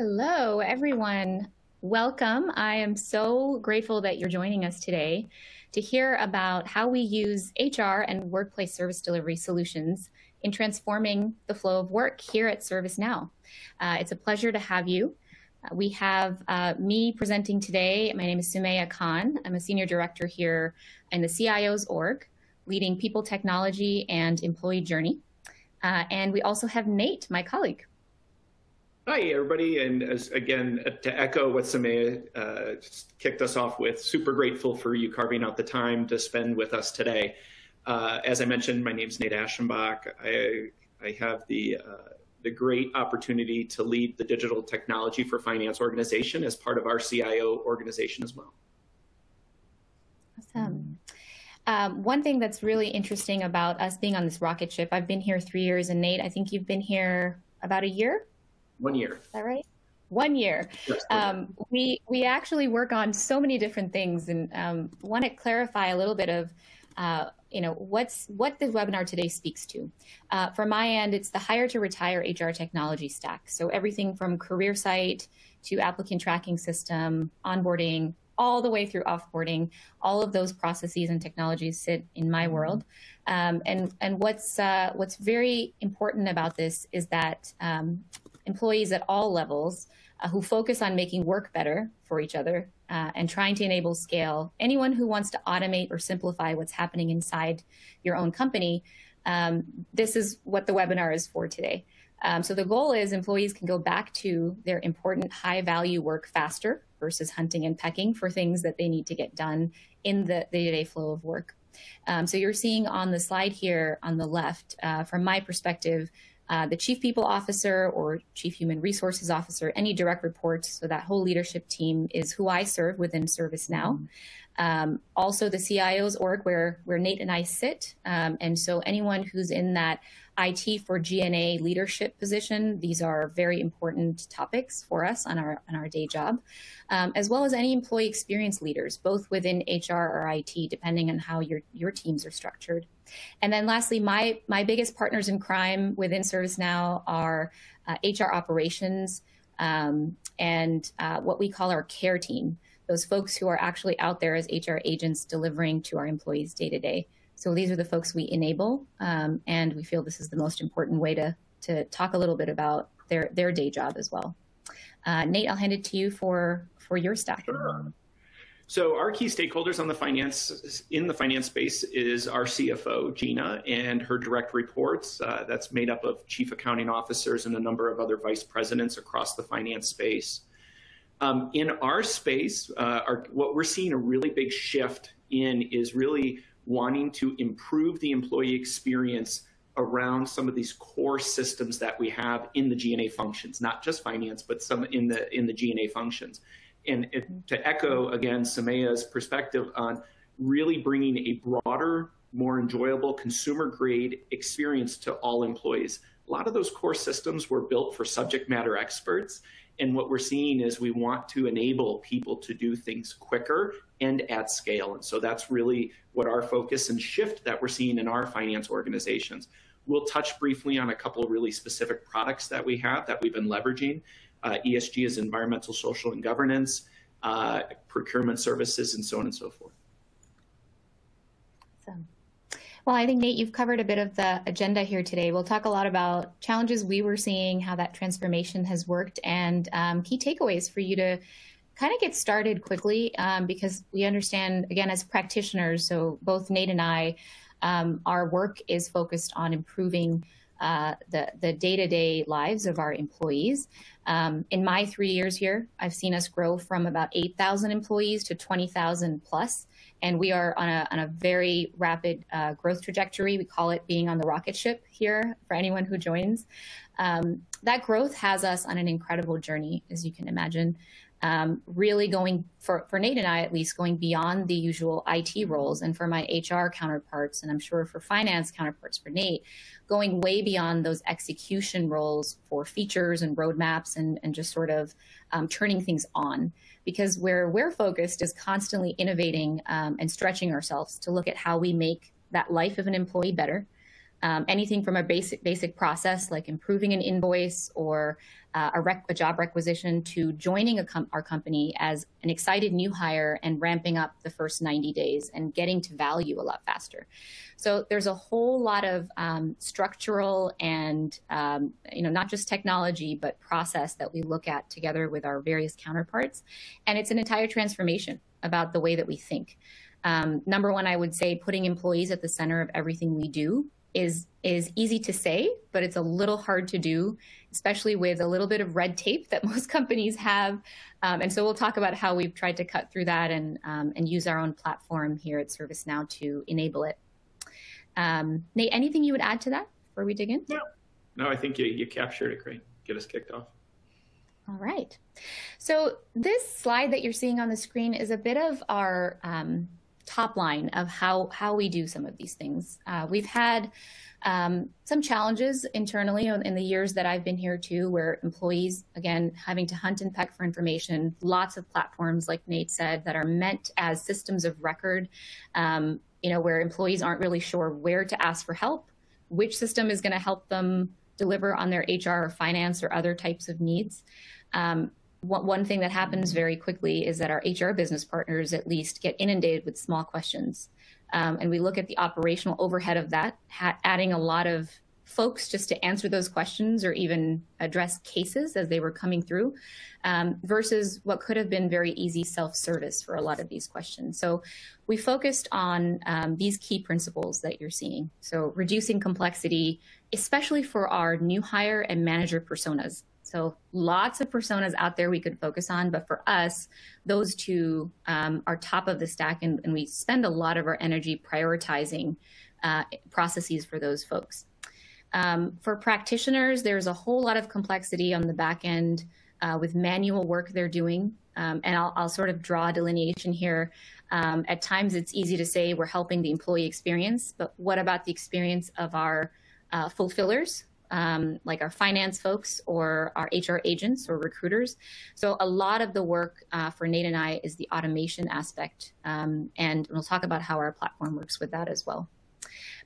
Hello, everyone. Welcome. I am so grateful that you're joining us today to hear about how we use HR and workplace service delivery solutions in transforming the flow of work here at ServiceNow. Uh, it's a pleasure to have you. Uh, we have uh, me presenting today. My name is Sumaya Khan. I'm a senior director here in the CIO's org, leading people technology and employee journey. Uh, and we also have Nate, my colleague. Hi, everybody. And as, again, to echo what Samaya uh, kicked us off with, super grateful for you carving out the time to spend with us today. Uh, as I mentioned, my name is Nate Aschenbach. I, I have the, uh, the great opportunity to lead the digital technology for finance organization as part of our CIO organization as well. Awesome. Um, one thing that's really interesting about us being on this rocket ship, I've been here three years, and Nate, I think you've been here about a year? One year. Is that right? One year. Yes, um, we we actually work on so many different things, and um, want to clarify a little bit of. Uh, you know what's what the webinar today speaks to. Uh, from my end, it's the hire to retire HR technology stack. So everything from career site to applicant tracking system, onboarding, all the way through offboarding. All of those processes and technologies sit in my mm-hmm. world. Um, and and what's uh, what's very important about this is that um, employees at all levels uh, who focus on making work better for each other uh, and trying to enable scale. Anyone who wants to automate or simplify what's happening inside your own company, um, this is what the webinar is for today. Um, so the goal is employees can go back to their important high value work faster versus hunting and pecking for things that they need to get done in the day-to-day flow of work. Um, so you're seeing on the slide here on the left, uh, from my perspective, uh, the chief people officer or chief human resources officer, any direct reports. So that whole leadership team is who I serve within ServiceNow. Um, also the CIO's org where, where Nate and I sit. Um, and so anyone who's in that IT for G&A leadership position. These are very important topics for us on our on our day job, um, as well as any employee experience leaders, both within HR or IT, depending on how your your teams are structured. And then lastly, my my biggest partners in crime within ServiceNow are uh, HR operations um, and uh, what we call our care team. Those folks who are actually out there as HR agents delivering to our employees day to day. So these are the folks we enable, um, and we feel this is the most important way to, to talk a little bit about their, their day job as well. Uh, Nate, I'll hand it to you for, for your stack. Sure. So our key stakeholders on the finance in the finance space is our CFO Gina and her direct reports. Uh, that's made up of chief accounting officers and a number of other vice presidents across the finance space. Um, in our space, uh, our, what we're seeing a really big shift in is really wanting to improve the employee experience around some of these core systems that we have in the G&A functions, not just finance, but some in the in the G&A functions. And it, to echo again Samaya's perspective on really bringing a broader, more enjoyable consumer grade experience to all employees. A lot of those core systems were built for subject matter experts. And what we're seeing is we want to enable people to do things quicker and at scale. And so that's really what our focus and shift that we're seeing in our finance organizations. We'll touch briefly on a couple of really specific products that we have that we've been leveraging. Uh, ESG is environmental, social, and governance, uh, procurement services, and so on and so forth. Awesome. Well, I think, Nate, you've covered a bit of the agenda here today. We'll talk a lot about challenges we were seeing, how that transformation has worked, and um, key takeaways for you to kind of get started quickly um, because we understand, again, as practitioners, so both Nate and I, um, our work is focused on improving uh, the, the day-to-day lives of our employees. Um, in my three years here, I've seen us grow from about 8,000 employees to 20,000 plus, and we are on a, on a very rapid uh, growth trajectory. We call it being on the rocket ship here for anyone who joins. Um, that growth has us on an incredible journey, as you can imagine um, really going for, for Nate and I at least going beyond the usual IT roles and for my HR counterparts and I'm sure for finance counterparts for Nate going way beyond those execution roles for features and roadmaps and, and just sort of um, turning things on. Because where we're focused is constantly innovating um, and stretching ourselves to look at how we make that life of an employee better. Um, anything from a basic basic process like improving an invoice or uh, a, rec- a, job requisition to joining com- our company as an excited new hire and ramping up the first 90 days and getting to value a lot faster. So there's a whole lot of um, structural and um, you know not just technology but process that we look at together with our various counterparts, and it's an entire transformation about the way that we think. Um, number one, I would say putting employees at the center of everything we do is is easy to say, but it's a little hard to do, especially with a little bit of red tape that most companies have. Um, and so we'll talk about how we've tried to cut through that and um, and use our own platform here at ServiceNow to enable it. Um, Nate, anything you would add to that before we dig in? No, no, I think you, you captured it great. Get us kicked off. All right. So this slide that you're seeing on the screen is a bit of our um, top line of how how we do some of these things. Uh, we've had um, some challenges internally in the years that I've been here too, where employees again having to hunt and peck for information. Lots of platforms, like Nate said, that are meant as systems of record. Um, you know, where employees aren't really sure where to ask for help, which system is going to help them deliver on their HR or finance or other types of needs. Um, one thing that happens very quickly is that our HR business partners, at least, get inundated with small questions. Um, and we look at the operational overhead of that, adding a lot of folks just to answer those questions or even address cases as they were coming through, um, versus what could have been very easy self service for a lot of these questions. So we focused on um, these key principles that you're seeing. So reducing complexity, especially for our new hire and manager personas. So lots of personas out there we could focus on, but for us, those two um, are top of the stack, and, and, we spend a lot of our energy prioritizing uh, processes for those folks. Um, for practitioners, there's a whole lot of complexity on the back end uh, with manual work they're doing, um, and I'll, I'll, sort of draw a delineation here. Um, at times, it's easy to say we're helping the employee experience, but what about the experience of our uh, fulfillers um, like our finance folks or our HR agents or recruiters. So a lot of the work uh, for Nate and I is the automation aspect, um, and we'll talk about how our platform works with that as well.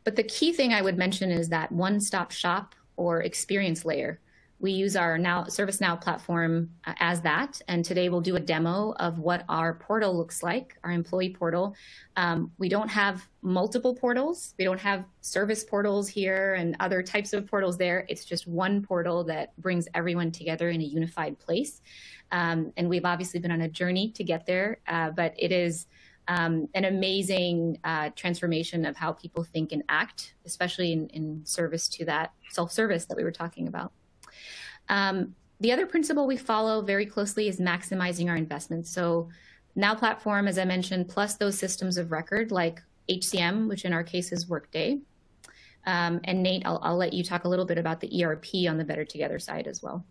But the key thing I would mention is that one-stop shop or experience layer we use our now ServiceNow platform uh, as that. And today we'll do a demo of what our portal looks like, our employee portal. Um, we don't have multiple portals. We don't have service portals here and other types of portals there. It's just one portal that brings everyone together in a unified place. Um, and we've obviously been on a journey to get there, uh, but it is um, an amazing uh, transformation of how people think and act, especially in, in service to that self-service that we were talking about. Um, the other principle we follow very closely is maximizing our investments. So now platform, as I mentioned, plus those systems of record like HCM, which in our case is Workday. Um, and Nate, I'll, I'll let you talk a little bit about the ERP on the Better Together side as well.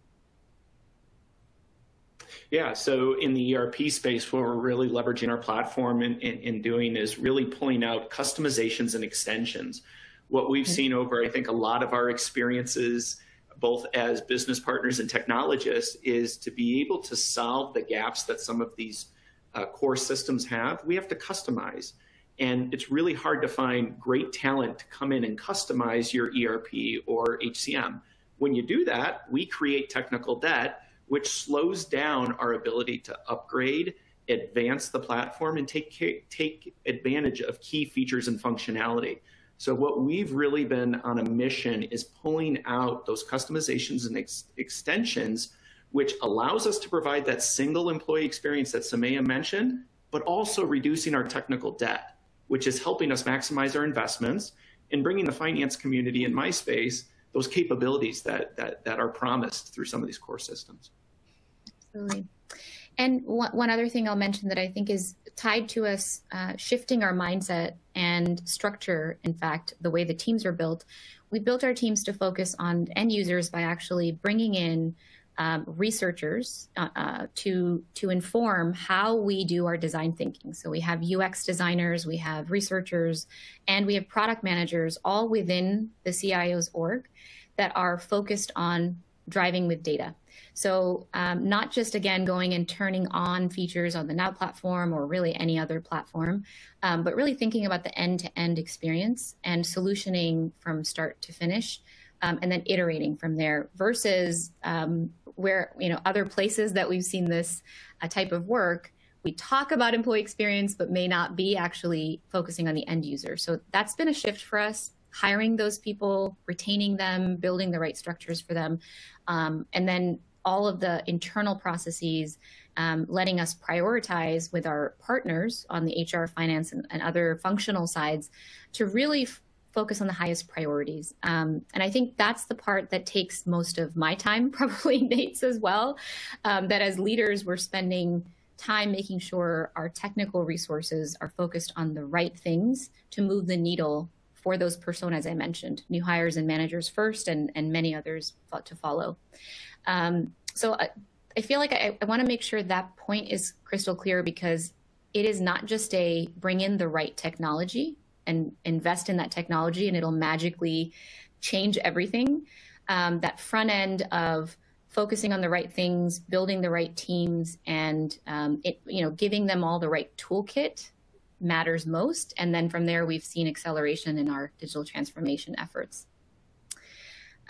Yeah, so in the ERP space, what we're really leveraging our platform and, and, and doing is really pulling out customizations and extensions. What we've mm-hmm. seen over, I think, a lot of our experiences both as business partners and technologists, is to be able to solve the gaps that some of these uh, core systems have. We have to customize. And it's really hard to find great talent to come in and customize your ERP or HCM. When you do that, we create technical debt, which slows down our ability to upgrade, advance the platform, and take, take advantage of key features and functionality. So what we've really been on a mission is pulling out those customizations and ex extensions, which allows us to provide that single employee experience that Samaya mentioned, but also reducing our technical debt, which is helping us maximize our investments and bringing the finance community in my space those capabilities that, that, that are promised through some of these core systems. Absolutely. And one, other thing I'll mention that I think is tied to us uh, shifting our mindset and structure, in fact, the way the teams are built, we built our teams to focus on end users by actually bringing in um, researchers uh, uh, to to inform how we do our design thinking. So we have UX designers, we have researchers, and we have product managers all within the CIO's org that are focused on driving with data. So um, not just again going and turning on features on the Now platform or really any other platform, um, but really thinking about the end-to-end experience and solutioning from start to finish, um, and then iterating from there. Versus um, where you know other places that we've seen this uh, type of work, we talk about employee experience, but may not be actually focusing on the end user. So that's been a shift for us hiring those people, retaining them, building the right structures for them, um, and then all of the internal processes, um, letting us prioritize with our partners on the HR, finance, and, and other functional sides to really focus on the highest priorities. Um, and I think that's the part that takes most of my time, probably Nate's as well. Um, that as leaders, we're spending time making sure our technical resources are focused on the right things to move the needle for those personas I mentioned, new hires and managers first, and, and many others to follow. Um, so I, I, feel like I, I want to make sure that point is crystal clear because it is not just a bring in the right technology and invest in that technology and it'll magically change everything. Um, that front end of focusing on the right things, building the right teams, and um, it, you know, giving them all the right toolkit matters most. And then from there, we've seen acceleration in our digital transformation efforts.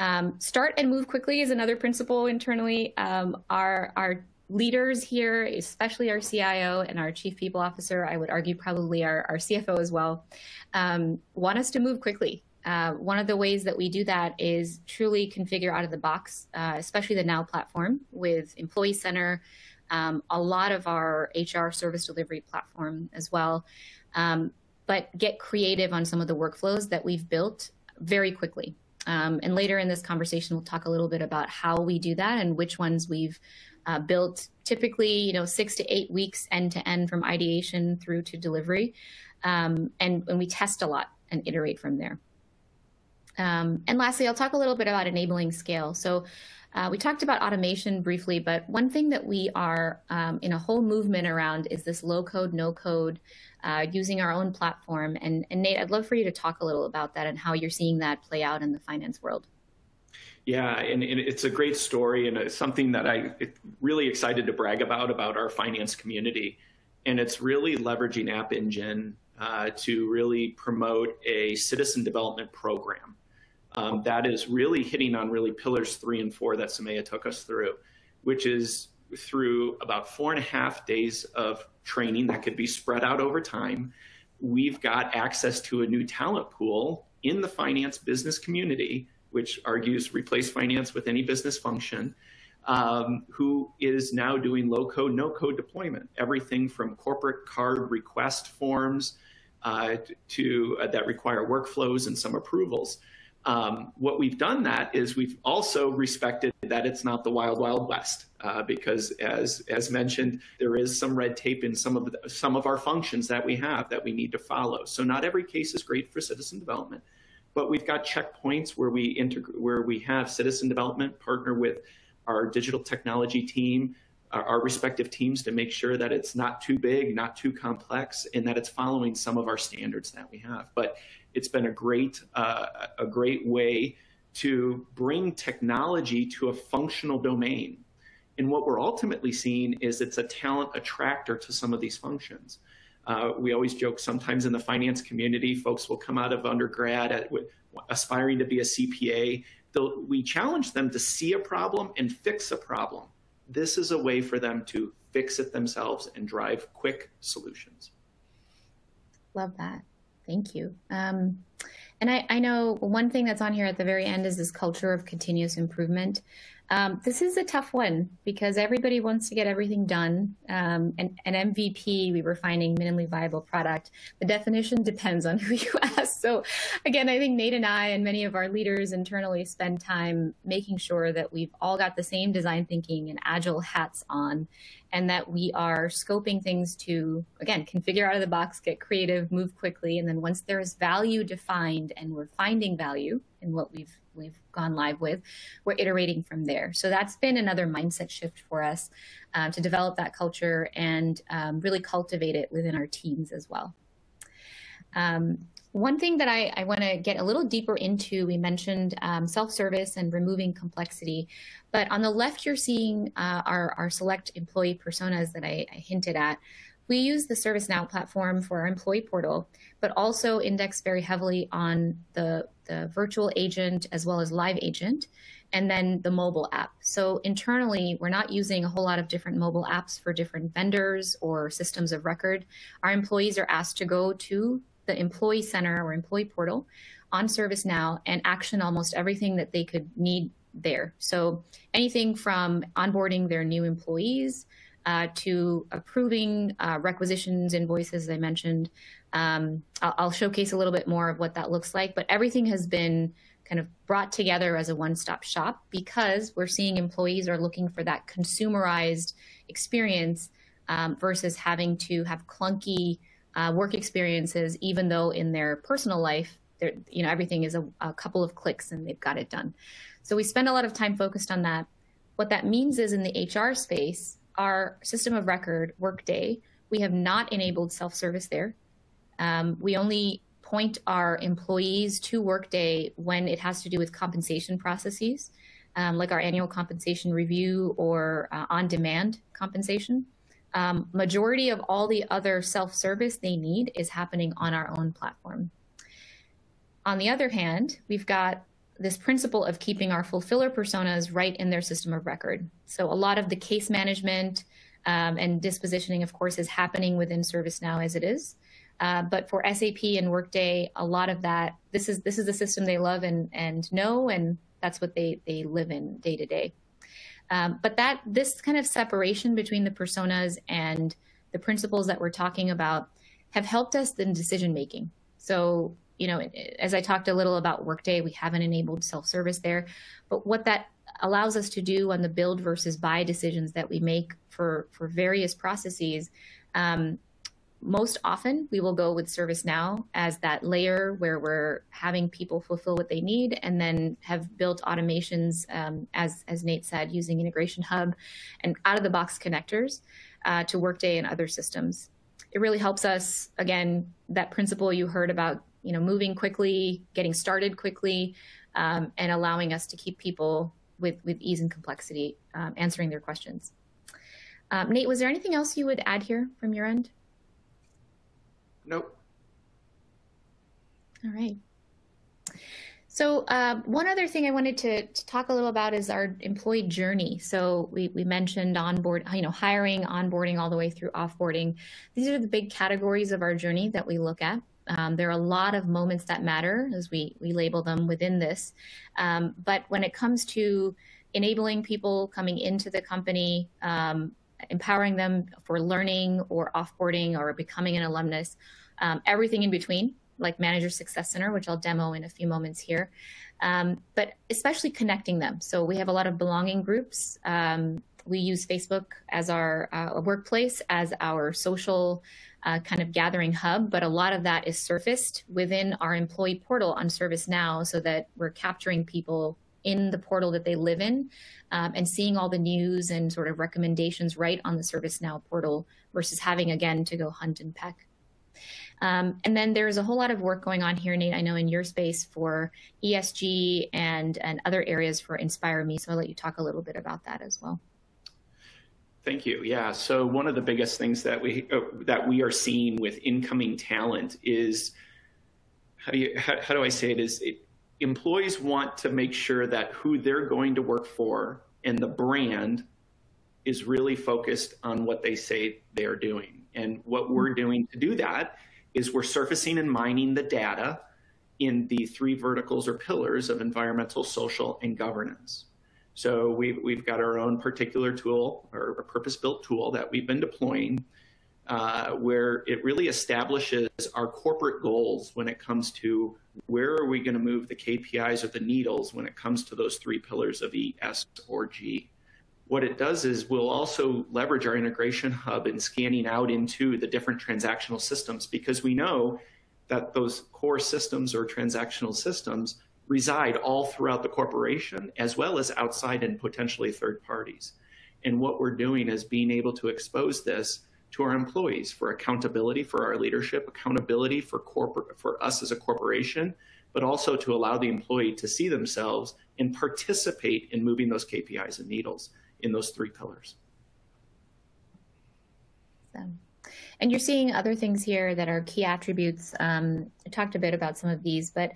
Um, start and move quickly is another principle internally. Um, our, our leaders here, especially our CIO and our chief people officer, I would argue probably our, our CFO as well, um, want us to move quickly. Uh, one of the ways that we do that is truly configure out of the box, uh, especially the Now platform with Employee Center, um, a lot of our HR service delivery platform as well, um, but get creative on some of the workflows that we've built very quickly. Um, and later in this conversation, we'll talk a little bit about how we do that and which ones we've uh, built typically, you know, six to eight weeks end to end from ideation through to delivery. Um, and, and we test a lot and iterate from there. Um, and lastly, I'll talk a little bit about enabling scale. So uh, we talked about automation briefly, but one thing that we are um, in a whole movement around is this low code, no code, uh, using our own platform. And, and Nate, I'd love for you to talk a little about that and how you're seeing that play out in the finance world. Yeah, and, and, it's a great story and it's something that I really excited to brag about about our finance community. And it's really leveraging App Engine uh, to really promote a citizen development program um, that is really hitting on really pillars three and four that Samaya took us through, which is through about four and a half days of training that could be spread out over time. We've got access to a new talent pool in the finance business community which argues replace finance with any business function, um, who is now doing low code, no code deployment. Everything from corporate card request forms uh, to uh, that require workflows and some approvals. Um, what we've done that is we've also respected that it's not the wild wild west uh, because as as mentioned there is some red tape in some of the, some of our functions that we have that we need to follow so not every case is great for citizen development but we've got checkpoints where we integrate, where we have citizen development partner with our digital technology team, our, our, respective teams to make sure that it's not too big, not too complex, and that it's following some of our standards that we have. But it's been a great, uh, a great way to bring technology to a functional domain. And what we're ultimately seeing is it's a talent attractor to some of these functions. Uh, we always joke sometimes in the finance community, folks will come out of undergrad at, aspiring to be a CPA. They'll, we challenge them to see a problem and fix a problem. This is a way for them to fix it themselves and drive quick solutions. Love that. Thank you. Um, and I, I, know one thing that's on here at the very end is this culture of continuous improvement. Um, this is a tough one because everybody wants to get everything done. Um, and an MVP, we were finding minimally viable product. The definition depends on who you ask. So again, I think Nate and I and many of our leaders internally spend time making sure that we've all got the same design thinking and agile hats on and that we are scoping things to, again, configure out of the box, get creative, move quickly. And then once there is value defined and we're finding value in what we've we've gone live with, we're iterating from there. So that's been another mindset shift for us uh, to develop that culture and um, really cultivate it within our teams as well. Um, one thing that I, I want to get a little deeper into, we mentioned um, self-service and removing complexity, but on the left, you're seeing uh, our, our select employee personas that I, I hinted at. We use the ServiceNow platform for our employee portal, but also index very heavily on the, the virtual agent as well as live agent, and then the mobile app. So internally, we're not using a whole lot of different mobile apps for different vendors or systems of record. Our employees are asked to go to the employee center or employee portal on ServiceNow and action almost everything that they could need there. So anything from onboarding their new employees uh, to approving uh, requisitions, invoices, as I mentioned. Um, I'll, I'll, showcase a little bit more of what that looks like, but everything has been kind of brought together as a one-stop shop because we're seeing employees are looking for that consumerized experience um, versus having to have clunky uh, work experiences, even though in their personal life, you know, everything is a, a couple of clicks and they've got it done. So we spend a lot of time focused on that. What that means is in the HR space, our system of record, Workday, we have not enabled self-service there. Um, we only point our employees to Workday when it has to do with compensation processes, um, like our annual compensation review or uh, on-demand compensation. Um, majority of all the other self-service they need is happening on our own platform. On the other hand, we've got this principle of keeping our fulfiller personas right in their system of record. So a lot of the case management um, and dispositioning, of course, is happening within ServiceNow as it is. Uh, but for SAP and Workday, a lot of that this is this is the system they love and and know, and that's what they they live in day to day. Um, but that this kind of separation between the personas and the principles that we're talking about have helped us in decision making. So, you know, as I talked a little about Workday, we haven't enabled self-service there, but what that allows us to do on the build versus buy decisions that we make for for various processes um, most often we will go with ServiceNow as that layer where we're having people fulfill what they need and then have built automations, um, as, as Nate said, using Integration Hub and out of the box connectors uh, to Workday and other systems. It really helps us, again, that principle you heard about, you know, moving quickly, getting started quickly, um, and allowing us to keep people with, with ease and complexity um, answering their questions. Um, Nate, was there anything else you would add here from your end? Nope. All right. So uh, one other thing I wanted to, to, talk a little about is our employee journey. So we, we mentioned onboard, you know, hiring, onboarding, all the way through offboarding. These are the big categories of our journey that we look at. Um, there are a lot of moments that matter as we, we label them within this. Um, but when it comes to enabling people coming into the company, um, empowering them for learning or offboarding or becoming an alumnus, um, everything in between, like Manager Success Center, which I'll demo in a few moments here, um, but especially connecting them. So we have a lot of belonging groups. Um, we use Facebook as our uh, workplace, as our social uh, kind of gathering hub, but a lot of that is surfaced within our employee portal on ServiceNow so that we're capturing people in the portal that they live in um, and seeing all the news and sort of recommendations right on the ServiceNow portal versus having, again, to go hunt and peck. Um, and then there's a whole lot of work going on here, Nate, I know in your space for ESG and, and other areas for Inspire Me. So I'll let you talk a little bit about that as well. Thank you. Yeah. So one of the biggest things that we uh, that we are seeing with incoming talent is how do you how, how do I say it is it, employees want to make sure that who they're going to work for and the brand is really focused on what they say they're doing. And what we're doing to do that is we're surfacing and mining the data in the three verticals or pillars of environmental, social, and governance. So we've, we've got our own particular tool or a purpose-built tool that we've been deploying uh, where it really establishes our corporate goals when it comes to where are we going to move the KPIs or the needles when it comes to those three pillars of E, S, or G. What it does is we'll also leverage our integration hub in scanning out into the different transactional systems because we know that those core systems or transactional systems reside all throughout the corporation as well as outside and potentially third parties. And what we're doing is being able to expose this to our employees for accountability for our leadership, accountability for corporate for us as a corporation, but also to allow the employee to see themselves and participate in moving those KPIs and needles in those three pillars. So, and you're seeing other things here that are key attributes. Um, I talked a bit about some of these, but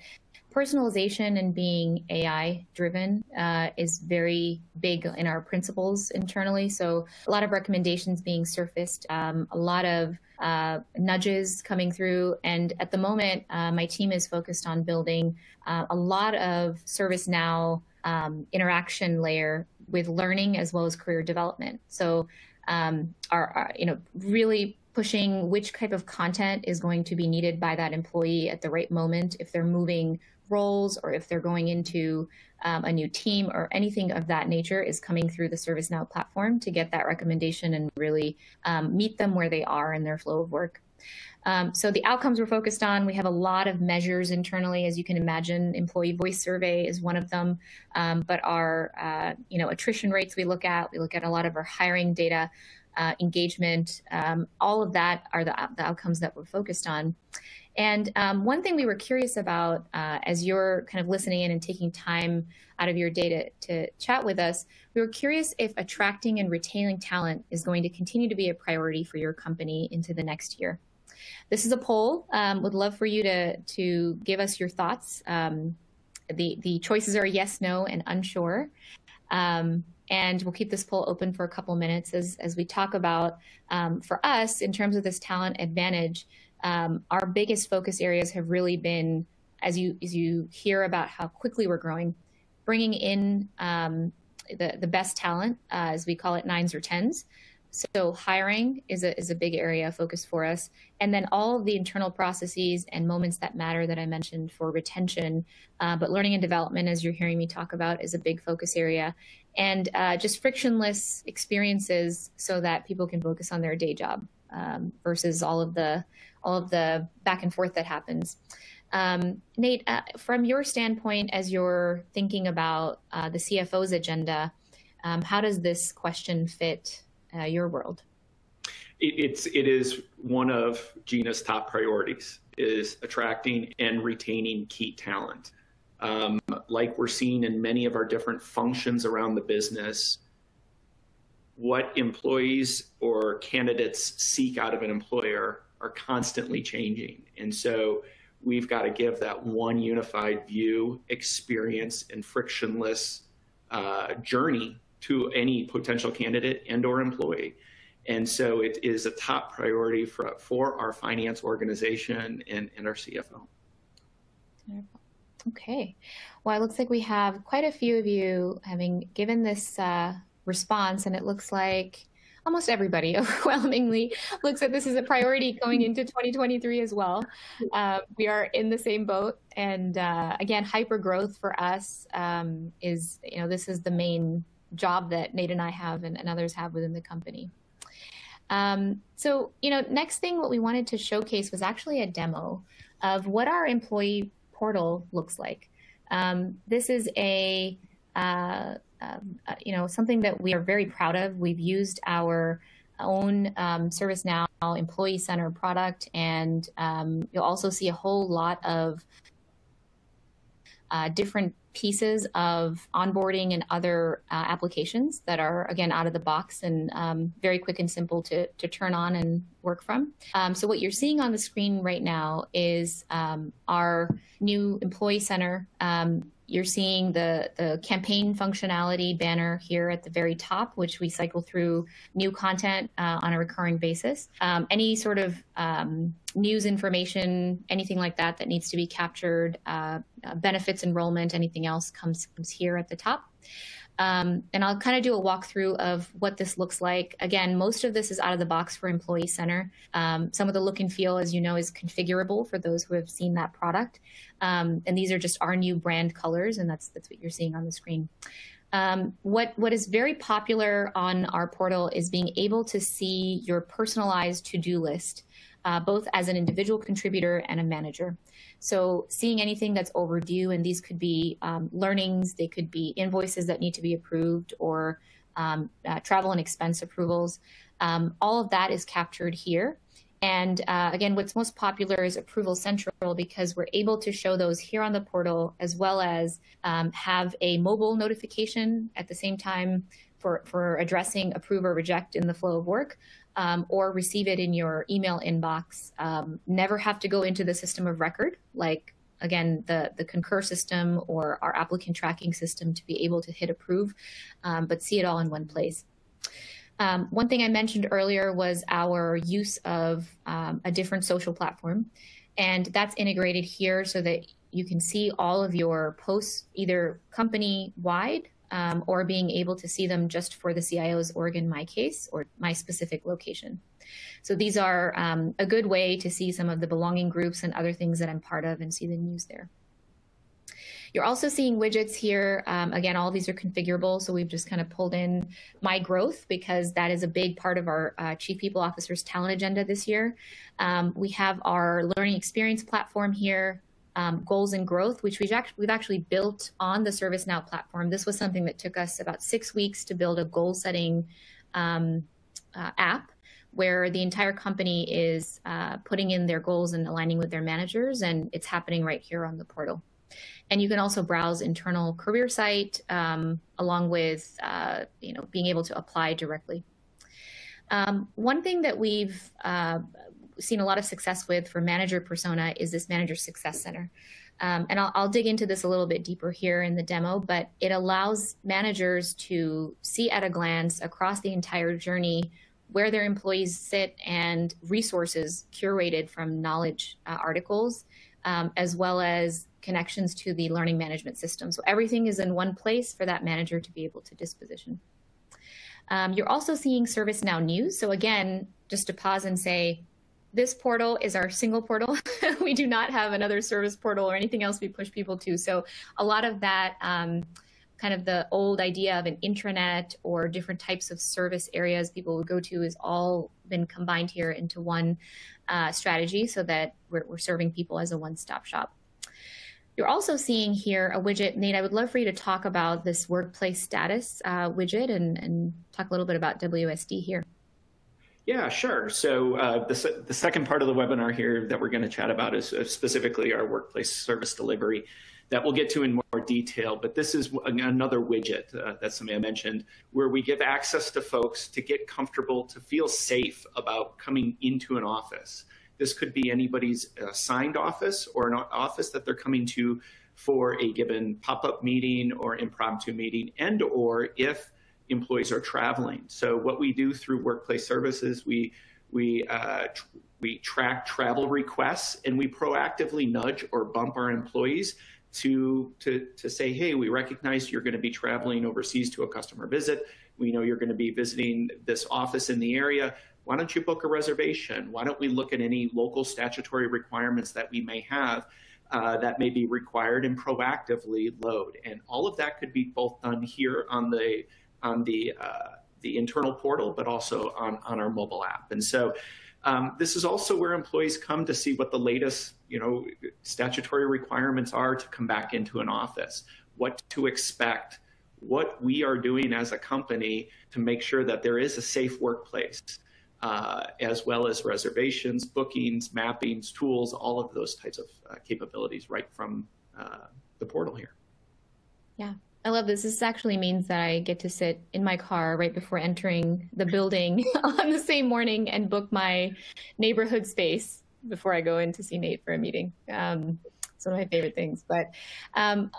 personalization and being AI driven uh, is very big in our principles internally. So a lot of recommendations being surfaced, um, a lot of uh, nudges coming through. And at the moment, uh, my team is focused on building uh, a lot of ServiceNow um, interaction layer with learning as well as career development. So um, are, you know, really pushing which type of content is going to be needed by that employee at the right moment if they're moving roles or if they're going into um, a new team or anything of that nature is coming through the ServiceNow platform to get that recommendation and really um, meet them where they are in their flow of work. Um, so the outcomes we're focused on, we have a lot of measures internally, as you can imagine. Employee voice survey is one of them, um, but our uh, you know attrition rates we look at, we look at a lot of our hiring data, uh, engagement, um, all of that are the, the outcomes that we're focused on. And um, one thing we were curious about uh, as you're kind of listening in and taking time out of your day to, to chat with us, we were curious if attracting and retaining talent is going to continue to be a priority for your company into the next year. This is a poll. Um, would love for you to to give us your thoughts. Um, the the choices are yes, no, and unsure. Um, and we'll keep this poll open for a couple minutes as as we talk about um, for us in terms of this talent advantage um, our biggest focus areas have really been, as you as you hear about how quickly we're growing, bringing in um, the the best talent, uh, as we call it, nines or tens. So hiring is a is a big area of focus for us, and then all the internal processes and moments that matter that I mentioned for retention. Uh, but learning and development, as you're hearing me talk about, is a big focus area, and uh, just frictionless experiences so that people can focus on their day job um, versus all of the all of the back and forth that happens. Um, Nate, uh, from your standpoint, as you're thinking about uh, the CFO's agenda, um, how does this question fit uh, your world? It, it's it is one of Gina's top priorities is attracting and retaining key talent. Um, like we're seeing in many of our different functions around the business, what employees or candidates seek out of an employer are constantly changing. And so we've got to give that one unified view, experience, and frictionless uh, journey to any potential candidate and or employee. And so it is a top priority for, for our finance organization and, and our CFO. Okay. Well, it looks like we have quite a few of you having given this uh, response, and it looks like almost everybody overwhelmingly looks at this as a priority going into 2023 as well. Uh, we are in the same boat, and uh, again, hyper growth for us um, is you know this is the main job that Nate and I have and, and others have within the company. Um, so you know, next thing what we wanted to showcase was actually a demo of what our employee portal looks like. Um, this is a uh, um, uh, you know, something that we are very proud of. We've used our own um, ServiceNow Employee Center product, and um, you'll also see a whole lot of uh, different pieces of onboarding and other uh, applications that are again out of the box and um, very quick and simple to, to turn on and work from. Um, so what you're seeing on the screen right now is um, our new employee center um, you're seeing the, the campaign functionality banner here at the very top, which we cycle through new content uh, on a recurring basis. Um, any sort of um, news information, anything like that that needs to be captured, uh, benefits enrollment, anything else comes, comes here at the top. Um, and I'll kind of do a walkthrough of what this looks like. Again, most of this is out of the box for Employee Center. Um, some of the look and feel, as you know, is configurable for those who have seen that product. Um, and these are just our new brand colors, and that's that's what you're seeing on the screen. Um, what what is very popular on our portal is being able to see your personalized to-do list, uh, both as an individual contributor and a manager. So seeing anything that's overdue, and these could be um, learnings, they could be invoices that need to be approved, or um, uh, travel and expense approvals. Um, all of that is captured here. And uh, again, what's most popular is Approval Central because we're able to show those here on the portal as well as um, have a mobile notification at the same time for, for addressing approve or reject in the flow of work. Um, or receive it in your email inbox. Um, never have to go into the system of record, like again the the Concur system or our applicant tracking system to be able to hit approve, um, but see it all in one place. Um, one thing I mentioned earlier was our use of um, a different social platform, and that's integrated here so that you can see all of your posts either company wide um, or being able to see them just for the CIO's Oregon My Case or my specific location. So these are um, a good way to see some of the belonging groups and other things that I'm part of and see the news there. You're also seeing widgets here. Um, again, all these are configurable, so we've just kind of pulled in my growth because that is a big part of our uh, Chief People Officer's talent agenda this year. Um, we have our learning experience platform here, um, goals and growth, which we've actually, we've actually built on the ServiceNow platform. This was something that took us about six weeks to build a goal setting um, uh, app where the entire company is uh, putting in their goals and aligning with their managers, and it's happening right here on the portal. And you can also browse internal career site um, along with uh, you know being able to apply directly. Um, one thing that we've uh, seen a lot of success with for manager persona is this manager success center. Um, and I'll, I'll, dig into this a little bit deeper here in the demo, but it allows managers to see at a glance across the entire journey where their employees sit and resources curated from knowledge uh, articles, um, as well as connections to the learning management system. So everything is in one place for that manager to be able to disposition. Um, you're also seeing ServiceNow News. So again, just to pause and say, this portal is our single portal. we do not have another service portal or anything else we push people to. So a lot of that um, kind of the old idea of an intranet or different types of service areas people would go to is all been combined here into one uh, strategy so that we're, we're serving people as a one-stop shop. You're also seeing here a widget. Nate, I would love for you to talk about this workplace status uh, widget and, and talk a little bit about WSD here. Yeah, sure. So uh, the, the second part of the webinar here that we're going to chat about is uh, specifically our workplace service delivery that we'll get to in more detail. But this is another widget uh, that Samaya mentioned where we give access to folks to get comfortable, to feel safe about coming into an office. This could be anybody's assigned office or an office that they're coming to for a given pop-up meeting or impromptu meeting and or if employees are traveling. So what we do through workplace services, we we uh, tr we track travel requests and we proactively nudge or bump our employees to to to say, hey, we recognize you're going to be traveling overseas to a customer visit. We know you're going to be visiting this office in the area why don't you book a reservation? Why don't we look at any local statutory requirements that we may have uh, that may be required and proactively load? And all of that could be both done here on the on the uh, the internal portal, but also on on our mobile app. And so. Um, this is also where employees come to see what the latest, you know, statutory requirements are to come back into an office, what to expect, what we are doing as a company to make sure that there is a safe workplace uh, as well as reservations, bookings, mappings, tools, all of those types of uh, capabilities right from uh, the portal here. Yeah, I love this. This actually means that I get to sit in my car right before entering the building on the same morning and book my neighborhood space before I go in to see Nate for a meeting. Um, it's one of my favorite things. But um,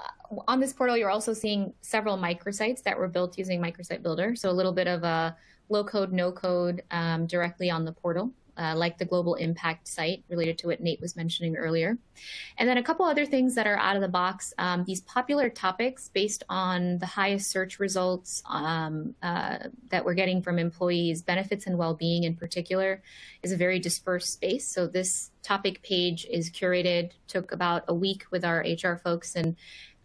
on this portal, you're also seeing several microsites that were built using Microsite Builder. So a little bit of a low code, no code um, directly on the portal. Uh, like the global impact site related to what Nate was mentioning earlier. And then a couple other things that are out of the box. Um, these popular topics based on the highest search results um, uh, that we're getting from employees, benefits and well-being in particular, is a very dispersed space. So this topic page is curated, took about a week with our HR folks and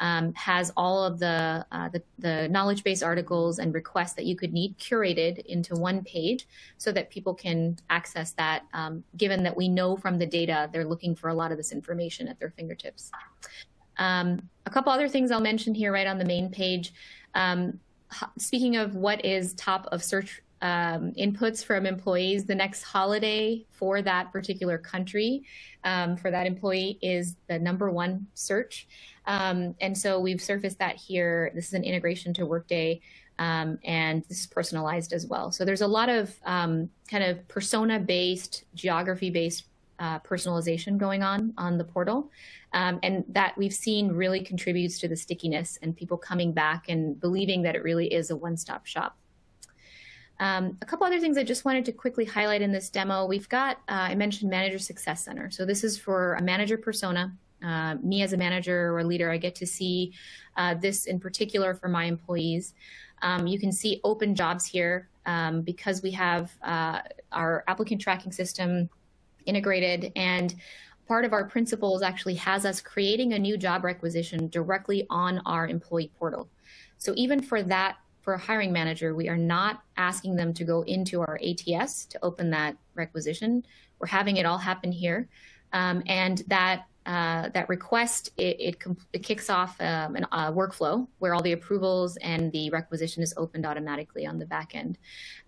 um, has all of the, uh, the, the knowledge base articles and requests that you could need curated into one page so that people can access that, um, given that we know from the data they're looking for a lot of this information at their fingertips. Um, a couple other things I'll mention here right on the main page. Um, speaking of what is top of search um, inputs from employees, the next holiday for that particular country um, for that employee is the number one search. Um, and so we've surfaced that here. This is an integration to Workday. Um, and this is personalized as well. So there's a lot of um, kind of persona-based, geography-based uh, personalization going on on the portal. Um, and that we've seen really contributes to the stickiness and people coming back and believing that it really is a one-stop shop. Um, a couple other things I just wanted to quickly highlight in this demo. We've got, uh, I mentioned Manager Success Center. So this is for a manager persona. Uh, me as a manager or a leader, I get to see uh, this in particular for my employees. Um, you can see open jobs here um, because we have uh, our applicant tracking system integrated and part of our principles actually has us creating a new job requisition directly on our employee portal. So even for that for a hiring manager, we are not asking them to go into our ATS to open that requisition. We're having it all happen here. Um, and that uh, that request, it, it, it kicks off um, a uh, workflow where all the approvals and the requisition is opened automatically on the back end.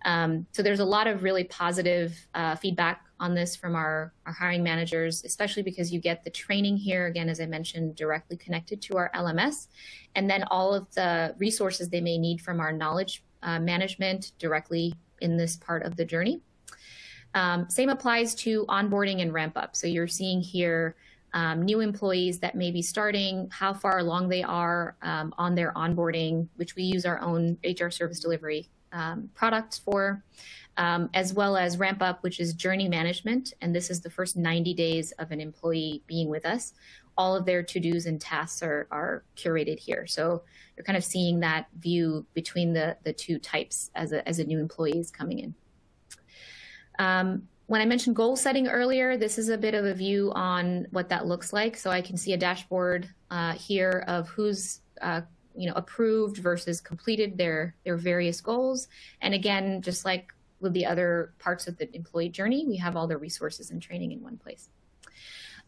Um, so there's a lot of really positive uh, feedback on this from our, our hiring managers, especially because you get the training here, again, as I mentioned, directly connected to our LMS, and then all of the resources they may need from our knowledge uh, management directly in this part of the journey. Um, same applies to onboarding and ramp up. So you're seeing here um, new employees that may be starting, how far along they are um, on their onboarding, which we use our own HR service delivery um, products for, um, as well as ramp up, which is journey management. And this is the first 90 days of an employee being with us. All of their to-dos and tasks are, are curated here. So you're kind of seeing that view between the, the two types as a, as a new employee is coming in. Um, when I mentioned goal setting earlier, this is a bit of a view on what that looks like. So I can see a dashboard uh, here of who's uh, you know approved versus completed their their various goals. And again, just like with the other parts of the employee journey, we have all the resources and training in one place.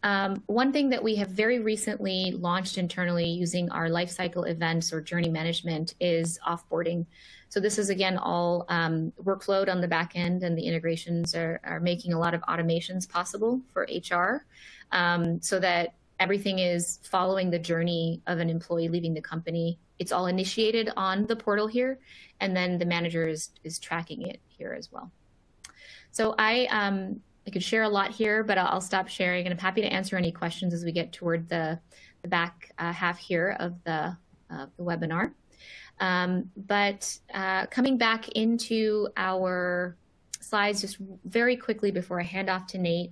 Um, one thing that we have very recently launched internally using our lifecycle events or journey management is offboarding. So this is again all um, on the back end, and the integrations are, are making a lot of automations possible for HR, um, so that everything is following the journey of an employee leaving the company. It's all initiated on the portal here, and then the manager is is tracking it here as well. So I um, I could share a lot here, but I'll, I'll, stop sharing, and I'm happy to answer any questions as we get toward the the back uh, half here of the uh, the webinar. Um, but uh, coming back into our slides just very quickly before I hand off to Nate,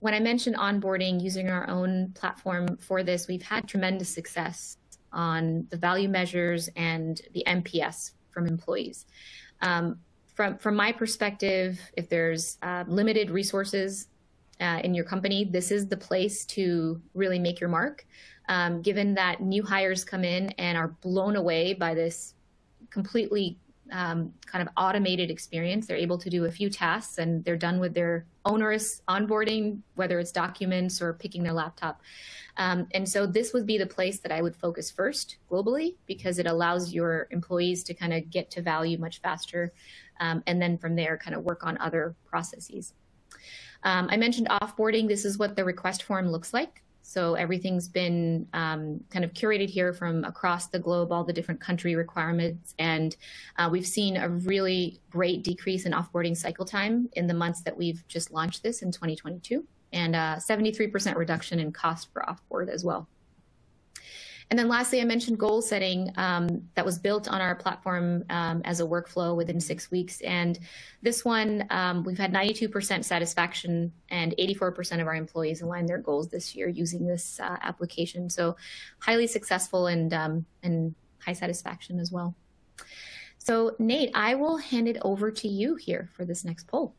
when I mentioned onboarding using our own platform for this, we've had tremendous success on the value measures and the NPS from employees. Um, from, from my perspective, if there's uh, limited resources uh, in your company, this is the place to really make your mark. Um, given that new hires come in and are blown away by this completely um, kind of automated experience. They're able to do a few tasks and they're done with their onerous onboarding, whether it's documents or picking their laptop. Um, and so this would be the place that I would focus first globally because it allows your employees to kind of get to value much faster. Um, and then from there, kind of work on other processes. Um, I mentioned offboarding. This is what the request form looks like. So everything's been um, kind of curated here from across the globe, all the different country requirements. And uh, we've seen a really great decrease in offboarding cycle time in the months that we've just launched this in 2022 and a 73% uh, reduction in cost for offboard as well. And then lastly, I mentioned goal setting um, that was built on our platform um, as a workflow within six weeks. And this one, um, we've had 92% satisfaction and 84% of our employees align their goals this year using this uh, application. So highly successful and, um, and high satisfaction as well. So Nate, I will hand it over to you here for this next poll.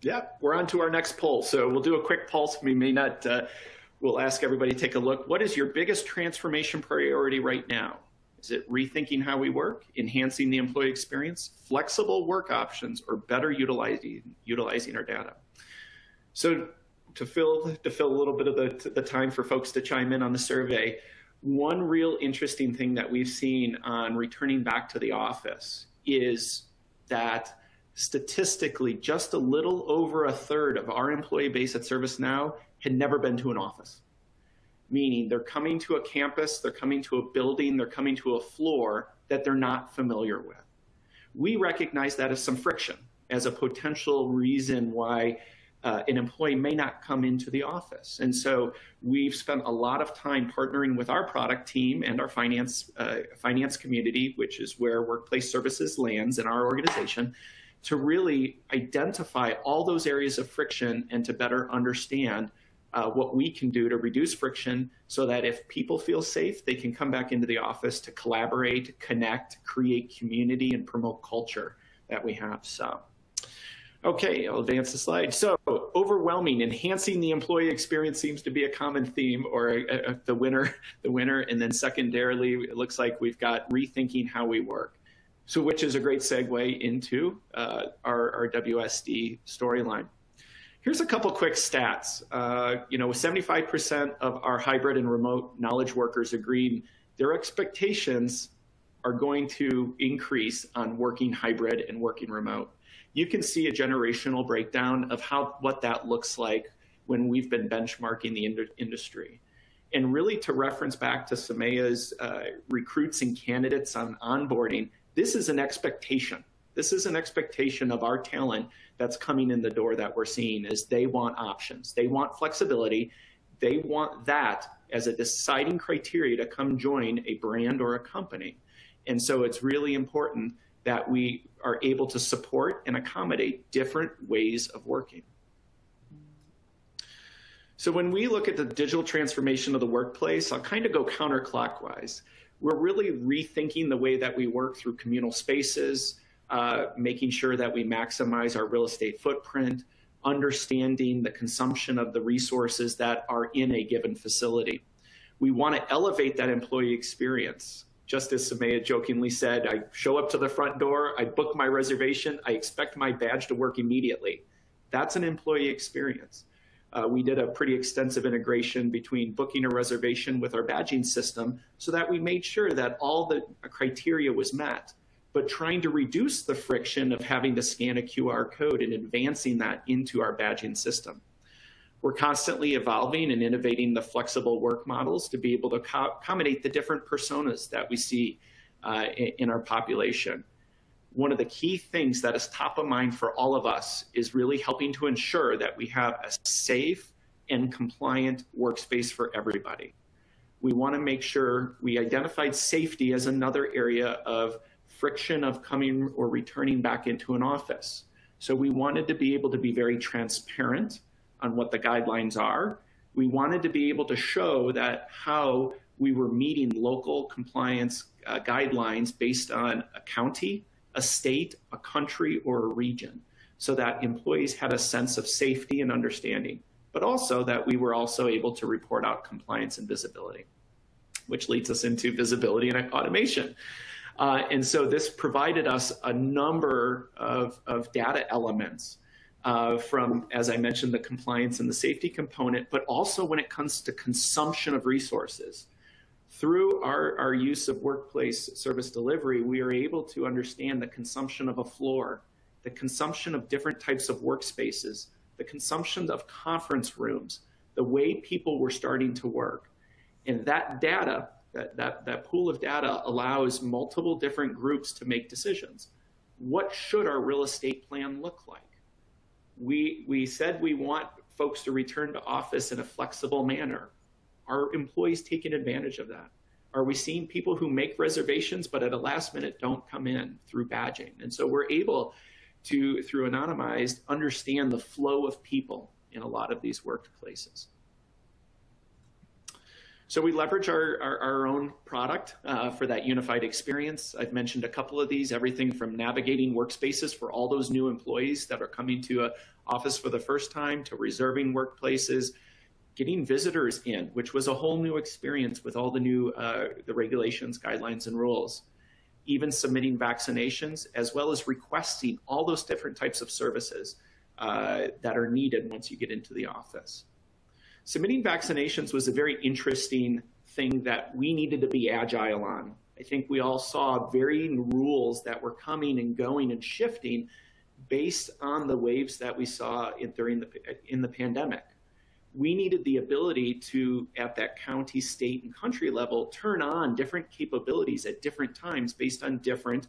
Yeah, we're on to our next poll. So we'll do a quick pulse. We may not uh, we'll ask everybody to take a look. What is your biggest transformation priority right now? Is it rethinking how we work, enhancing the employee experience, flexible work options, or better utilizing, utilizing our data? So to fill, to fill a little bit of the, the time for folks to chime in on the survey, one real interesting thing that we've seen on returning back to the office is that statistically, just a little over a third of our employee base at ServiceNow had never been to an office. Meaning they're coming to a campus, they're coming to a building, they're coming to a floor that they're not familiar with. We recognize that as some friction, as a potential reason why uh, an employee may not come into the office. And so we've spent a lot of time partnering with our product team and our finance uh, finance community, which is where workplace services lands in our organization, to really identify all those areas of friction and to better understand uh, what we can do to reduce friction so that if people feel safe, they can come back into the office to collaborate, connect, create community, and promote culture that we have. So. Okay, I'll advance the slide. So overwhelming, enhancing the employee experience seems to be a common theme or uh, uh, the winner, the winner. And then secondarily, it looks like we've got rethinking how we work. So which is a great segue into uh, our, our, WSD storyline. Here's a couple quick stats. Uh, you know, 75% of our hybrid and remote knowledge workers agreed their expectations are going to increase on working hybrid and working remote you can see a generational breakdown of how what that looks like when we've been benchmarking the ind industry. And really to reference back to Samea's uh, recruits and candidates on onboarding, this is an expectation. This is an expectation of our talent that's coming in the door that we're seeing is they want options. They want flexibility. They want that as a deciding criteria to come join a brand or a company. And so it's really important that we are able to support and accommodate different ways of working. So when we look at the digital transformation of the workplace, I'll kind of go counterclockwise. We're really rethinking the way that we work through communal spaces, uh, making sure that we maximize our real estate footprint, understanding the consumption of the resources that are in a given facility. We want to elevate that employee experience just as Samea jokingly said, I show up to the front door, I book my reservation, I expect my badge to work immediately. That's an employee experience. Uh, we did a pretty extensive integration between booking a reservation with our badging system so that we made sure that all the criteria was met, but trying to reduce the friction of having to scan a QR code and advancing that into our badging system. We're constantly evolving and innovating the flexible work models to be able to accommodate the different personas that we see uh, in our population. One of the key things that is top of mind for all of us is really helping to ensure that we have a safe and compliant workspace for everybody. We want to make sure we identified safety as another area of friction of coming or returning back into an office. So we wanted to be able to be very transparent on what the guidelines are. We wanted to be able to show that how we were meeting local compliance uh, guidelines based on a county, a state, a country, or a region, so that employees had a sense of safety and understanding, but also that we were also able to report out compliance and visibility, which leads us into visibility and automation. Uh, and so this provided us a number of, of data elements uh, from, as I mentioned, the compliance and the safety component, but also when it comes to consumption of resources. Through our, our use of workplace service delivery, we are able to understand the consumption of a floor, the consumption of different types of workspaces, the consumption of conference rooms, the way people were starting to work. And that data, that, that, that pool of data allows multiple different groups to make decisions. What should our real estate plan look like? we, we said we want folks to return to office in a flexible manner. Are employees taking advantage of that? Are we seeing people who make reservations but at a last minute don't come in through badging? And so we're able to, through anonymized, understand the flow of people in a lot of these workplaces. So we leverage our, our, our own product uh, for that unified experience. I've mentioned a couple of these, everything from navigating workspaces for all those new employees that are coming to a office for the first time to reserving workplaces, getting visitors in, which was a whole new experience with all the new uh, the regulations, guidelines, and rules. Even submitting vaccinations, as well as requesting all those different types of services uh, that are needed once you get into the office submitting vaccinations was a very interesting thing that we needed to be agile on. I think we all saw varying rules that were coming and going and shifting based on the waves that we saw in, during the in the pandemic. We needed the ability to, at that county, state, and country level, turn on different capabilities at different times based on different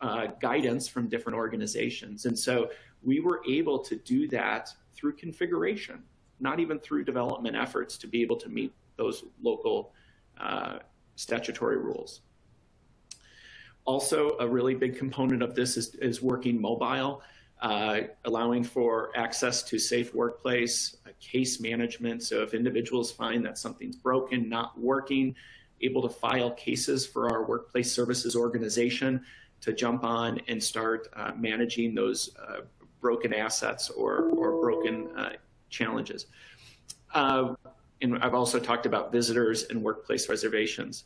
uh, guidance from different organizations. And so we were able to do that through configuration, not even through development efforts to be able to meet those local uh, statutory rules. Also, a really big component of this is, is working mobile, uh, allowing for access to safe workplace, uh, case management. So if individuals find that something's broken, not working, able to file cases for our workplace services organization to jump on and start uh, managing those uh, broken assets or, or broken uh, challenges. And I've also talked about visitors and workplace reservations.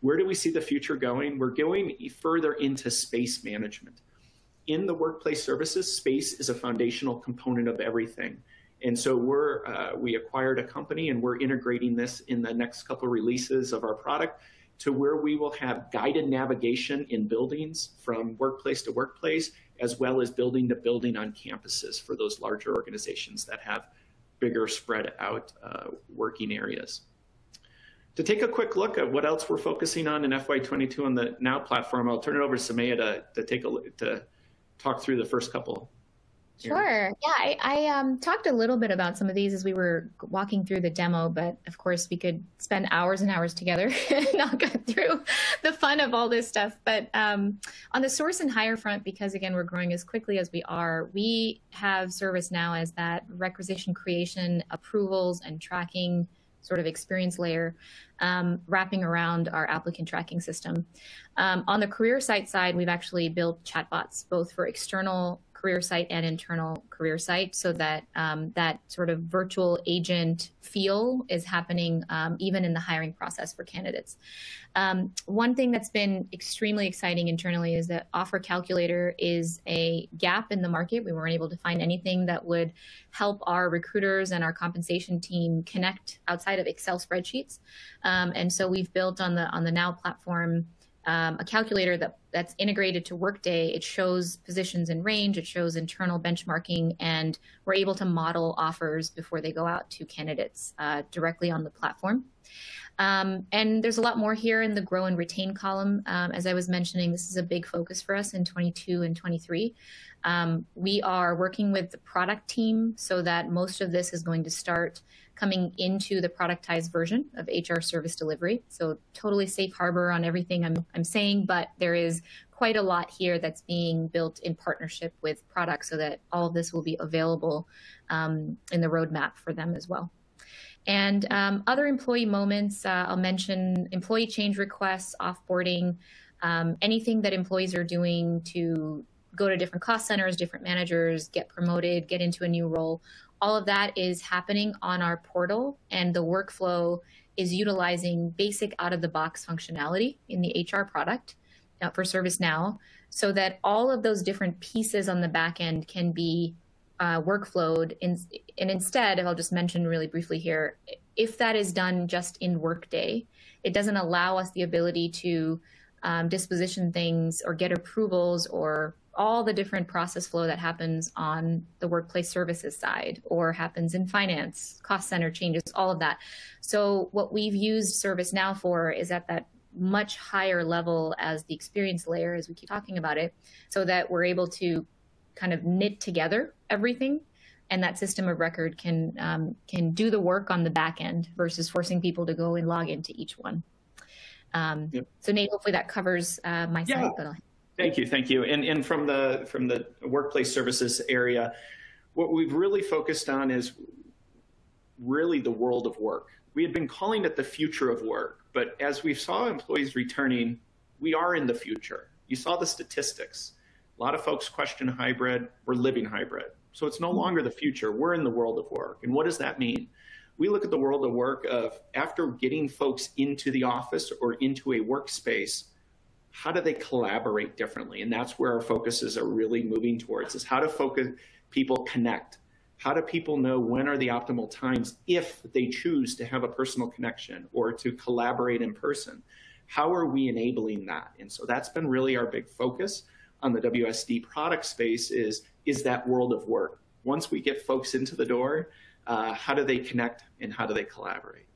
Where do we see the future going? We're going further into space management. In the workplace services, space is a foundational component of everything. And so we're, uh, we acquired a company and we're integrating this in the next couple releases of our product to where we will have guided navigation in buildings from workplace to workplace, as well as building to building on campuses for those larger organizations that have bigger spread out uh, working areas. To take a quick look at what else we're focusing on in FY22 on the Now platform, I'll turn it over to Samaya to, to take a look, to talk through the first couple. Sure. Yeah, I, I um, talked a little bit about some of these as we were walking through the demo, but of course we could spend hours and hours together and not go through the fun of all this stuff. But um, on the source and hire front, because again we're growing as quickly as we are, we have ServiceNow as that requisition creation, approvals, and tracking sort of experience layer um, wrapping around our applicant tracking system. Um, on the career site side, we've actually built chatbots both for external career site and internal career site so that um, that sort of virtual agent feel is happening um, even in the hiring process for candidates. Um, one thing that's been extremely exciting internally is that Offer Calculator is a gap in the market. We weren't able to find anything that would help our recruiters and our compensation team connect outside of Excel spreadsheets. Um, and so we've built on the on the Now platform um, a calculator that, that's integrated to Workday. It shows positions in range, it shows internal benchmarking, and we're able to model offers before they go out to candidates uh, directly on the platform. Um, and there's a lot more here in the grow and retain column. Um, as I was mentioning, this is a big focus for us in 22 and 23. Um, we are working with the product team so that most of this is going to start coming into the productized version of HR service delivery. So totally safe harbor on everything I'm, I'm saying, but there is quite a lot here that's being built in partnership with products so that all of this will be available um, in the roadmap for them as well. And um, other employee moments, uh, I'll mention employee change requests, offboarding, um, anything that employees are doing to go to different cost centers, different managers, get promoted, get into a new role. All of that is happening on our portal, and the workflow is utilizing basic out of the box functionality in the HR product uh, for ServiceNow so that all of those different pieces on the back end can be uh, workflowed. In, and instead, I'll just mention really briefly here, if that is done just in Workday, it doesn't allow us the ability to um, disposition things or get approvals or all the different process flow that happens on the workplace services side or happens in finance, cost center changes, all of that. So what we've used ServiceNow for is at that much higher level as the experience layer, as we keep talking about it, so that we're able to kind of knit together everything and that system of record can um, can do the work on the back end versus forcing people to go and log into each one. Um, yep. So Nate, hopefully that covers uh, my yeah. side. But I'll... Thank you, thank you. And and from the from the workplace services area, what we've really focused on is really the world of work. We had been calling it the future of work, but as we saw employees returning, we are in the future. You saw the statistics. A lot of folks question hybrid. We're living hybrid. So it's no longer the future. We're in the world of work. And what does that mean? We look at the world of work of after getting folks into the office or into a workspace, how do they collaborate differently? And that's where our focuses are really moving towards is how to focus people connect. How do people know when are the optimal times if they choose to have a personal connection or to collaborate in person? How are we enabling that? And so that's been really our big focus on the WSD product space is, is that world of work. Once we get folks into the door, uh, how do they connect and how do they collaborate?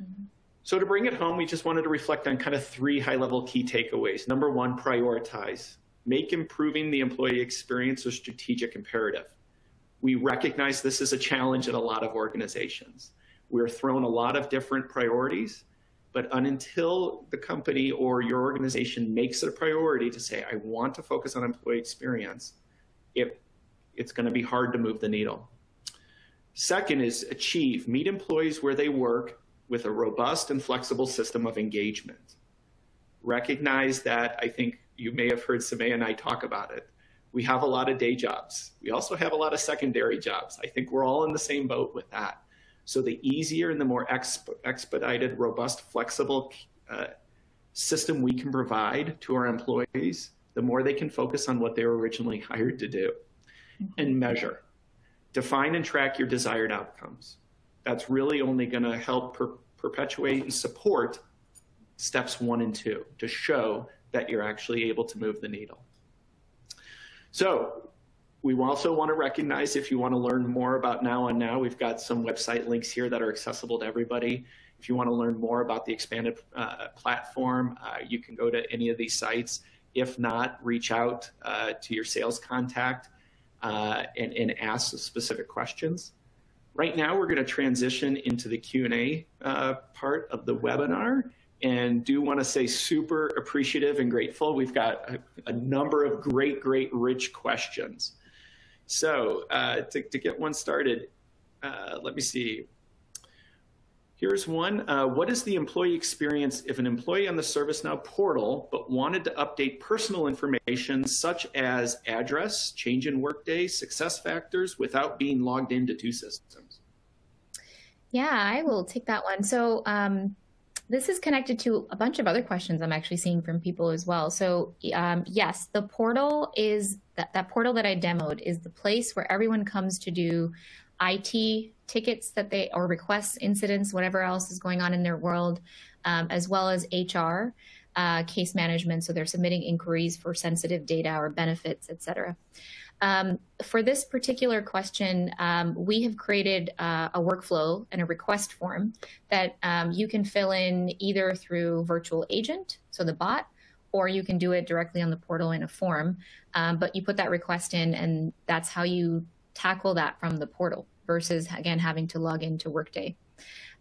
Mm -hmm. So to bring it home, we just wanted to reflect on kind of three high-level key takeaways. Number one, prioritize. Make improving the employee experience a strategic imperative. We recognize this is a challenge in a lot of organizations. We're thrown a lot of different priorities, but until the company or your organization makes it a priority to say, I want to focus on employee experience, it, it's going to be hard to move the needle. Second is achieve, meet employees where they work with a robust and flexible system of engagement. Recognize that I think you may have heard Samay and I talk about it. We have a lot of day jobs. We also have a lot of secondary jobs. I think we're all in the same boat with that. So the easier and the more exp expedited, robust, flexible uh, system we can provide to our employees, the more they can focus on what they were originally hired to do and measure. Define and track your desired outcomes. That's really only going to help per perpetuate and support steps one and two to show that you're actually able to move the needle. So we also want to recognize if you want to learn more about Now on Now, we've got some website links here that are accessible to everybody. If you want to learn more about the expanded uh, platform, uh, you can go to any of these sites. If not, reach out uh, to your sales contact uh, and, and, ask specific questions. Right now, we're going to transition into the Q&A uh, part of the webinar and do want to say super appreciative and grateful. We've got a, a number of great, great, rich questions. So uh, to, to, get one started, uh, let me see. Here's one. Uh, what is the employee experience if an employee on the ServiceNow portal but wanted to update personal information such as address, change in Workday, success factors without being logged into two systems? Yeah, I will take that one. So um, this is connected to a bunch of other questions I'm actually seeing from people as well. So um, yes, the portal is that, that portal that I demoed is the place where everyone comes to do IT tickets that they or requests, incidents, whatever else is going on in their world, um, as well as HR uh, case management. So they're submitting inquiries for sensitive data or benefits, et cetera. Um, for this particular question, um, we have created uh, a workflow and a request form that um, you can fill in either through virtual agent, so the bot, or you can do it directly on the portal in a form. Um, but you put that request in, and that's how you tackle that from the portal versus, again, having to log into Workday.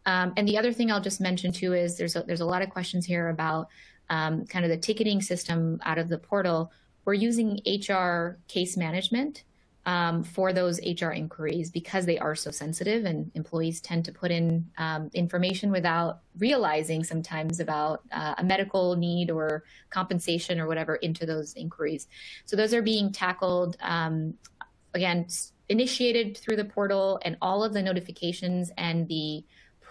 Um, and the other thing I'll just mention too is there's a, there's a lot of questions here about um, kind of the ticketing system out of the portal we're using HR case management um, for those HR inquiries because they are so sensitive and employees tend to put in um, information without realizing sometimes about uh, a medical need or compensation or whatever into those inquiries. So those are being tackled, um, again, initiated through the portal and all of the notifications and the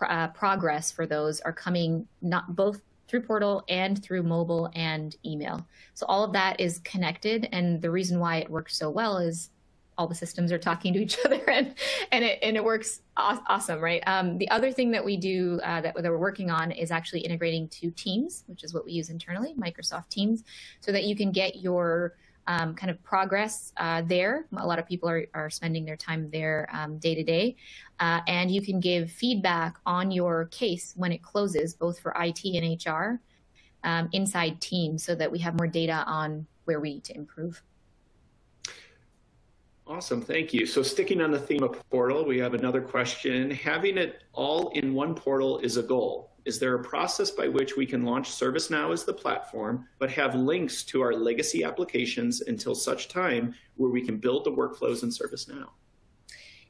uh, progress for those are coming not both through portal and through mobile and email. So all of that is connected. And the reason why it works so well is all the systems are talking to each other and, and, it, and it works aw awesome, right? Um, the other thing that we do uh, that, that we're working on is actually integrating to Teams, which is what we use internally, Microsoft Teams, so that you can get your um, kind of progress uh, there. A lot of people are, are spending their time there um, day to day. Uh, and you can give feedback on your case when it closes, both for IT and HR um, inside Teams so that we have more data on where we need to improve. Awesome, thank you. So sticking on the theme of portal, we have another question. Having it all in one portal is a goal. Is there a process by which we can launch ServiceNow as the platform, but have links to our legacy applications until such time where we can build the workflows in ServiceNow?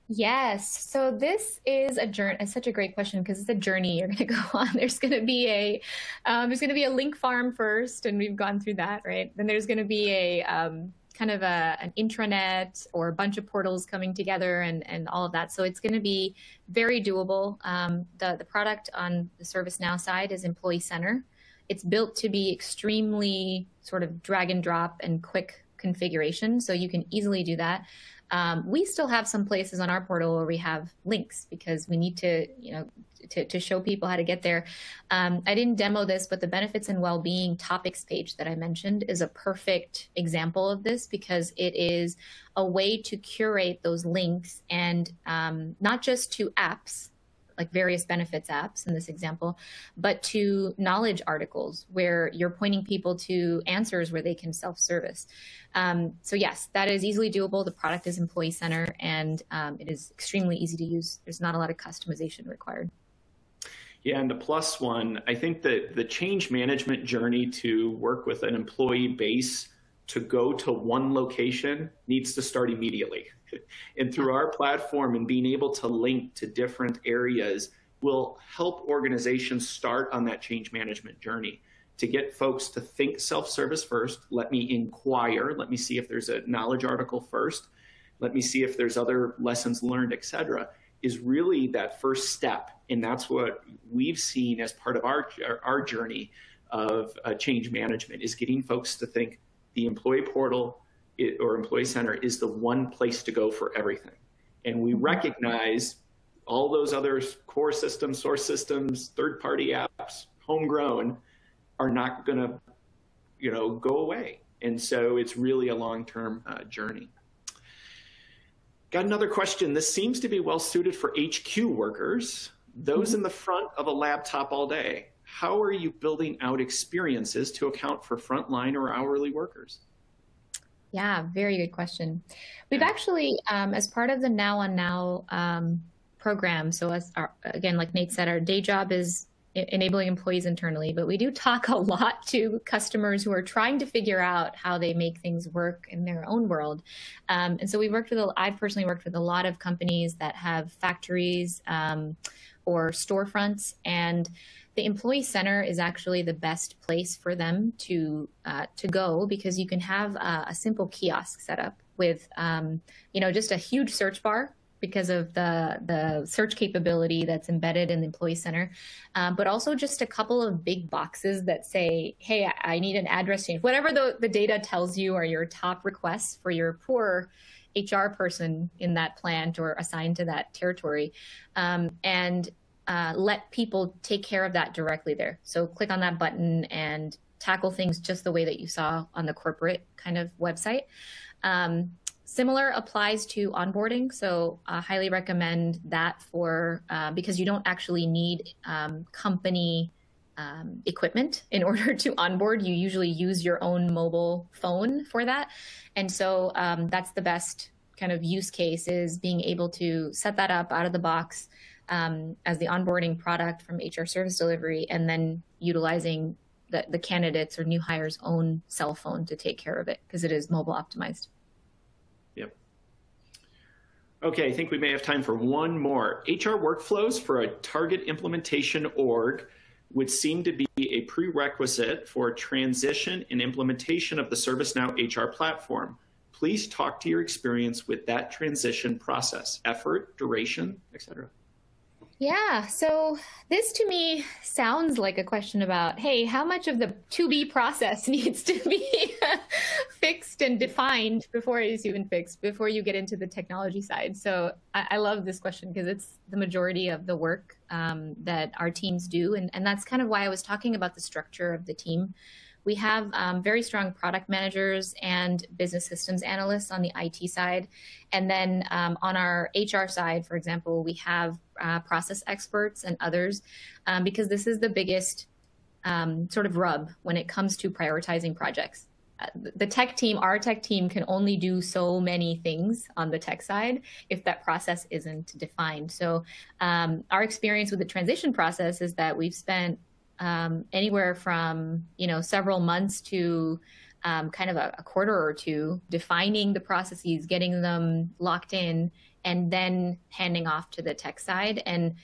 Yes. So this is a journey. It's such a great question because it's a journey you're going to go on. There's going to be a um, there's going to be a link farm first, and we've gone through that, right? Then there's going to be a um, kind of a, an intranet or a bunch of portals coming together and, and all of that. So it's going to be very doable. Um, the, the product on the ServiceNow side is Employee Center. It's built to be extremely sort of drag and drop and quick configuration, so you can easily do that. Um, we still have some places on our portal where we have links because we need to, you know, to, to show people how to get there. Um, I didn't demo this, but the benefits and well-being topics page that I mentioned is a perfect example of this because it is a way to curate those links and um, not just to apps like various benefits apps in this example, but to knowledge articles where you're pointing people to answers where they can self-service. Um, so yes, that is easily doable. The product is employee center and um, it is extremely easy to use. There's not a lot of customization required. Yeah, and the plus one, I think that the change management journey to work with an employee base to go to one location needs to start immediately. and through our platform and being able to link to different areas will help organizations start on that change management journey to get folks to think self-service first. Let me inquire. Let me see if there's a knowledge article first. Let me see if there's other lessons learned, et cetera, is really that first step. And that's what we've seen as part of our, our journey of uh, change management is getting folks to think the employee portal or employee center is the one place to go for everything. And we mm-hmm. recognize all those other core systems, source systems, third party apps, homegrown are not going to, you know, go away. And so it's really a long term uh, journey. Got another question. This seems to be well suited for HQ workers, those mm-hmm. in the front of a laptop all day. How are you building out experiences to account for frontline or hourly workers? Yeah, very good question. We've actually, um, as part of the Now on Now um, program, so as our, again, like Nate said, our day job is enabling employees internally, but we do talk a lot to customers who are trying to figure out how they make things work in their own world. Um, and so we worked with, a, I've personally worked with a lot of companies that have factories um, or storefronts and the employee center is actually the best place for them to uh, to go because you can have a, a simple kiosk set up with um, you know just a huge search bar because of the the search capability that's embedded in the employee center, um, but also just a couple of big boxes that say, "Hey, I need an address change." Whatever the, the data tells you are your top requests for your poor HR person in that plant or assigned to that territory, um, and uh, let people take care of that directly there. So click on that button and tackle things just the way that you saw on the corporate kind of website. Um, similar applies to onboarding. So I highly recommend that for uh, because you don't actually need um, company um, equipment in order to onboard. You usually use your own mobile phone for that. And so um, that's the best kind of use case is being able to set that up out of the box um, as the onboarding product from HR service delivery, and then utilizing the, the candidates or new hires' own cell phone to take care of it because it is mobile optimized. Yep. Okay, I think we may have time for one more. HR workflows for a target implementation org would seem to be a prerequisite for transition and implementation of the ServiceNow HR platform. Please talk to your experience with that transition process, effort, duration, etc. Yeah. So this to me sounds like a question about, hey, how much of the to be process needs to be fixed and defined before it is even fixed, before you get into the technology side. So I, I love this question because it's the majority of the work um, that our teams do. And, and that's kind of why I was talking about the structure of the team we have um, very strong product managers and business systems analysts on the IT side. And then um, on our HR side, for example, we have uh, process experts and others um, because this is the biggest um, sort of rub when it comes to prioritizing projects. Uh, the tech team, our tech team, can only do so many things on the tech side if that process isn't defined. So, um, our experience with the transition process is that we've spent um, anywhere from you know several months to um, kind of a, a, quarter or two, defining the processes, getting them locked in, and then handing off to the tech side. And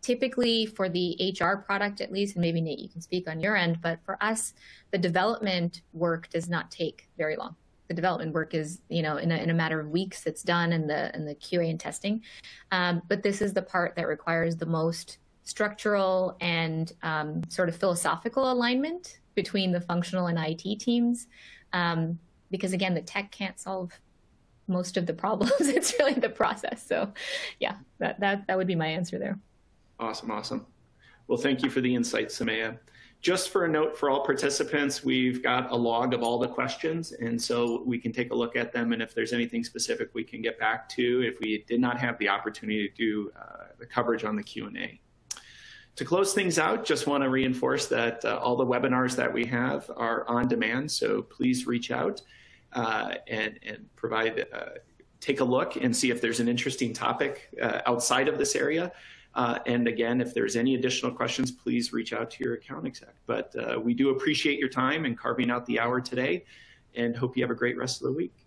typically for the HR product, at least, and maybe Nate, you can speak on your end, but for us, the development work does not take very long. The development work is, you know, in a, in a matter of weeks, it's done in the in the QA and testing. Um, but this is the part that requires the most structural and um, sort of philosophical alignment between the functional and IT teams. Um, because again, the tech can't solve most of the problems. it's really the process. So, yeah, that that that would be my answer there. Awesome, awesome. Well, thank you for the insight, Samaya. Just for a note for all participants, we've got a log of all the questions, and so we can take a look at them. And if there's anything specific, we can get back to if we did not have the opportunity to do uh, the coverage on the Q&A. To close things out, just want to reinforce that uh, all the webinars that we have are on demand, so please reach out uh, and, and, provide, uh, take a look and see if there's an interesting topic uh, outside of this area. Uh, and again, if there's any additional questions, please reach out to your account exec. But uh, we do appreciate your time and carving out the hour today and hope you have a great rest of the week.